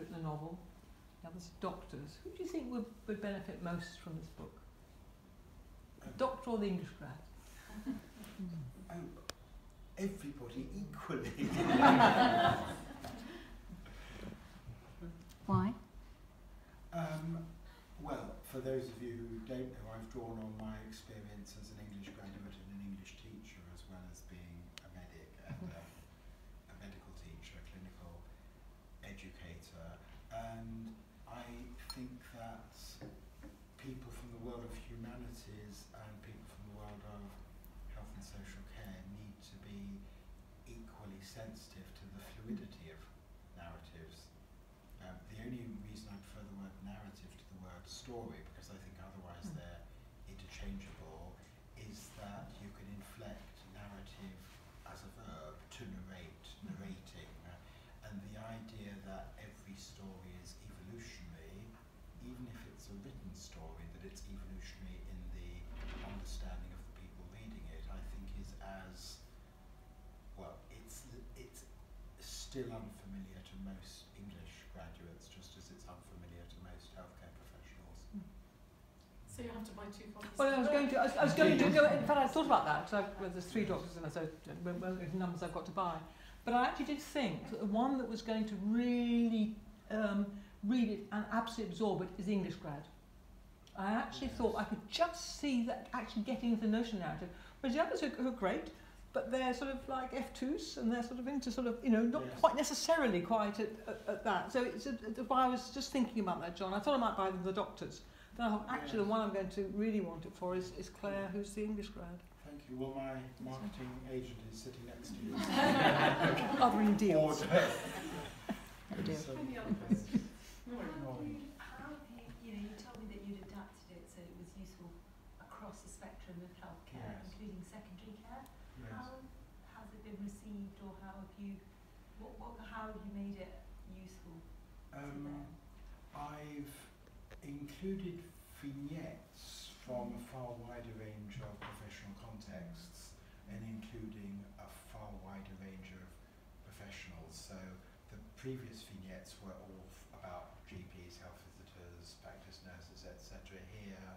written a novel. The other's doctors. Who do you think would, would benefit most from this book? The doctor or the English grad? Oh, everybody equally. Why? um, well, for those of you who don't know, I've drawn on my experience as an English graduate and an English teacher, as well as being a medic and a, a medical teacher, a clinical educator. And I think that people from the world of humanities and people from the world of health and social care need to be equally sensitive to the fluidity of narratives. Um, the only reason I prefer the word narrative to the word story, because I think otherwise Mm. they're interchangeable, is that you can inflect narrative as a verb to narrate, narrating, uh, and the idea that every story is evolutionary, even if it's a written story, that it's evolutionary in the understanding of the people reading it, I think is as well, it's it's still unfamiliar to most English graduates, just as it's unfamiliar to most healthcare professionals. So you have to buy two copies. Well, I was going to. I was, I was going to go. In fact, I thought about that. So well, there's three doctors, and so well, well, there's numbers I've got to buy. But I actually did think that the one that was going to really um, read it and absolutely absorb it is the English grad. I actually Yes. thought I could just see that actually getting into the notion narrative. Whereas the others are, who are great, but they're sort of like F2s and they're sort of into sort of, you know, not Yes. quite necessarily quite at, at, at that. So it's a, why I was just thinking about that, John. I thought I might buy them the doctors. Then I thought, actually, the one I'm going to really want it for is, is Claire, who's the English grad. Thank you. Well, my marketing agent is sitting next to you. Othering deals. Order. deal. So- Questions? How have you, you, you know, you told me that you'd adapted it so it was useful across the spectrum of healthcare, including secondary care. How has it been received, or how have you, what, what, how have you made it useful Um, them? I've included vignettes from a far wider range of professional contexts and including a far wider range of professionals. So the previous vignettes were all f- about GPs, health visitors, practice nurses, etc. Here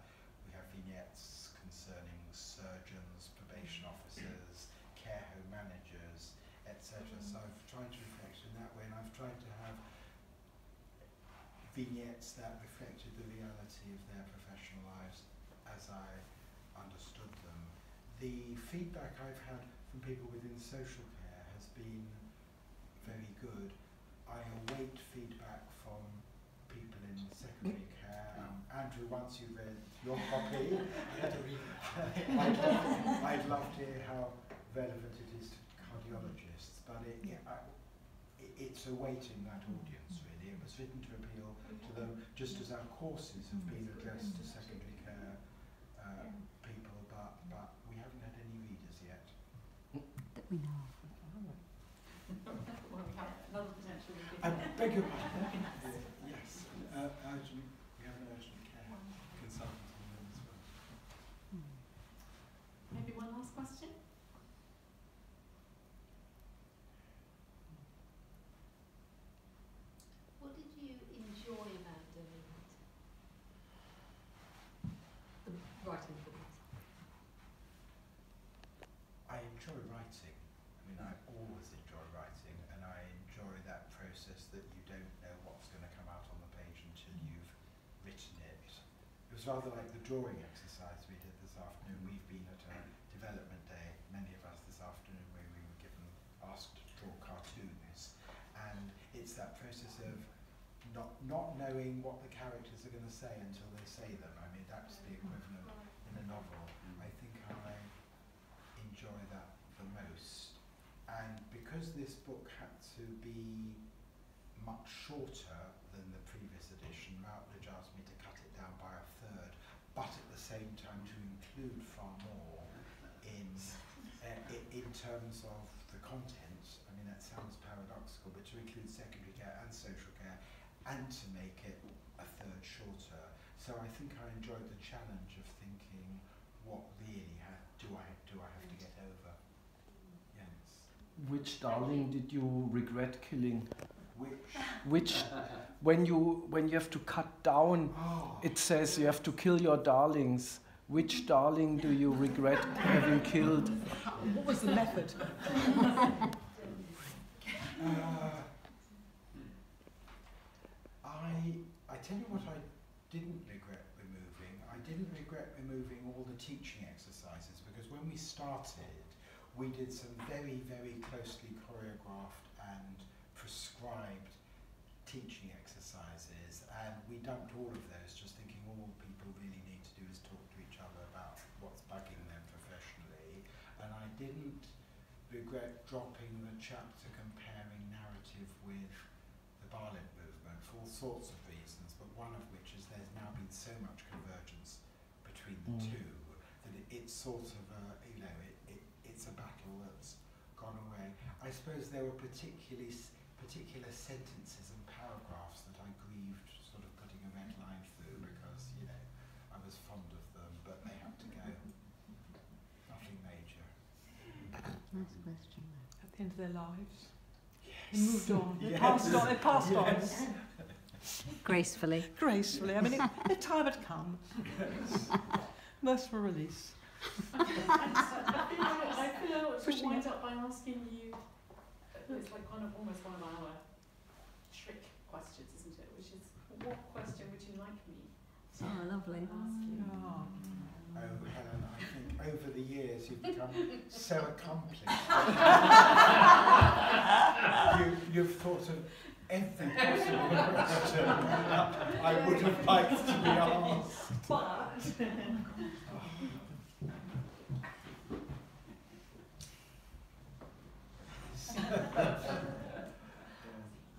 we have vignettes concerning surgeons, probation officers, care home managers, etc. So I've tried to reflect in that way and I've tried to have vignettes that reflected the reality of their professional lives as I understood them. The feedback I've had from people within social care has been very good. I await feedback from people in secondary Andrew, once you've read your copy, I'd, love, I'd love to hear how relevant it is to cardiologists, but it, Yeah. I, it's awaiting that audience really. It was written to appeal to them, just as our courses have been addressed to secondary care uh, people, but, but we haven't had any readers yet. That we know of. Well, we have another potential reader. I beg your pardon. yes, uh, urgent, we have an urgent care consultant on them as well. Hmm. Maybe one last question? What did you enjoy about doing it? The writing of the book. I enjoy writing. I mean, I always enjoy writing, and I enjoy that process that you don't know what's going to come out on the page until mm. you've written it. It was rather like the drawing exercise we did this afternoon. Mm. We've been at a development day, many of us this afternoon, where we were given asked to draw cartoons, and it's that process of not not knowing what the characters are going to say until they say them. I mean, that's the mm. equivalent in a novel. I think I enjoy that the most. And because this book had to be much shorter than the previous edition, Routledge asked me to cut it down by a third, but at the same time to include far more in, uh, in, terms of the content. I mean, that sounds paradoxical, but to include secondary care and social care and to make it a third shorter. So I think I enjoyed the challenge of thinking, what really do I do I have to get over? Yes. Which darling did you regret killing? Which Which when you when you have to cut down, it says you have to kill your darlings. Which darling do you regret having killed? What was the method? Uh, I I tell you what I didn't regret removing. I didn't regret removing all the teaching exercises because when we started, we did some very very closely choreographed and prescribed teaching exercises, and we dumped all of those, just thinking all people really need to do is talk to each other about what's bugging them professionally. And I didn't regret dropping the chapter comparing narrative with the Balint movement for all sorts of reasons, but one of which is there's now been so much convergence between the Mm. two that it, it's sort of a, you know, it, it, it's a battle that's gone away. I suppose there were particularly particular sentences and paragraphs that I grieved sort of putting a red line through because, you know, I was fond of them, but they had to go. Nothing major. Nice question. At the end of their lives. Yes. They moved on. They Yes. passed on. They passed Yes. on Gracefully. gracefully. I mean, it, their time had come. Merciful release. I feel like I feel I want to Pushing wind up by asking you, it's like kind of almost one of our trick questions, isn't it? Which is, what question would you like me to Oh, lovely. ask you? Oh. Oh, Helen, I think over the years you've become so accomplished. you, you've thought of every possible question I would have liked to be asked. But oh,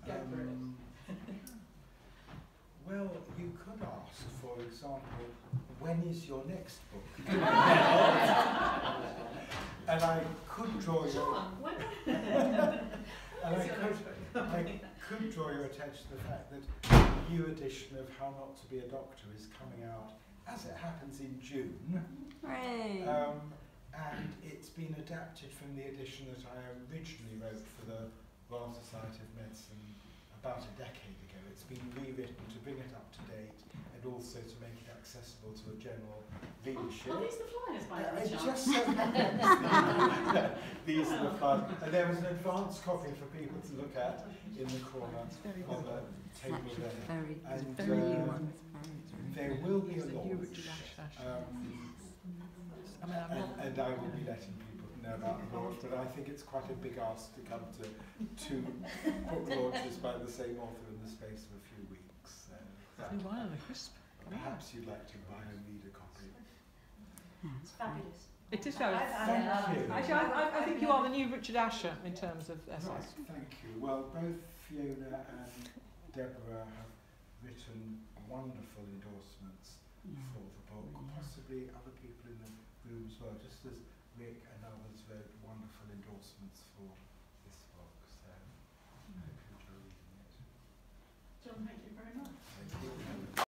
Go for it. Um, well, you could ask, for example, when is your next book? and I could draw your And I could, I could draw your attention to the fact that the new edition of How Not to Be a Doctor is coming out, as it happens, in June. Hooray! Um, and it's been adapted from the edition that I originally wrote for the Royal Society of Medicine about a decade ago. It's been rewritten to bring it up to date and also to make it accessible to a general readership. Are these the flyers by I any just chance? so these are the fun. And there was an advance copy for people to look at in the corner on good. the It's table there. very, And, very new uh, one. It's very, very There will be Yes, a new launch, Richard Asher. um, I mean, and, and I will be letting people know about the launch, but I think it's quite a big ask to come to two book launches by the same author in the space of a few weeks and a crisp. Perhaps yeah. you'd like to buy and a copy. It's fabulous. It is fabulous. Thank I, Actually, I, I, I, think you are the new Richard Asher in terms of essays. Right, thank you. Well, both Fiona and Deborah have written wonderful endorsements for the book. Yeah. Possibly other people in the room as well, just as Rick and others wrote wonderful endorsements for this book. So mm. I hope you enjoy reading it. John, thank you very much.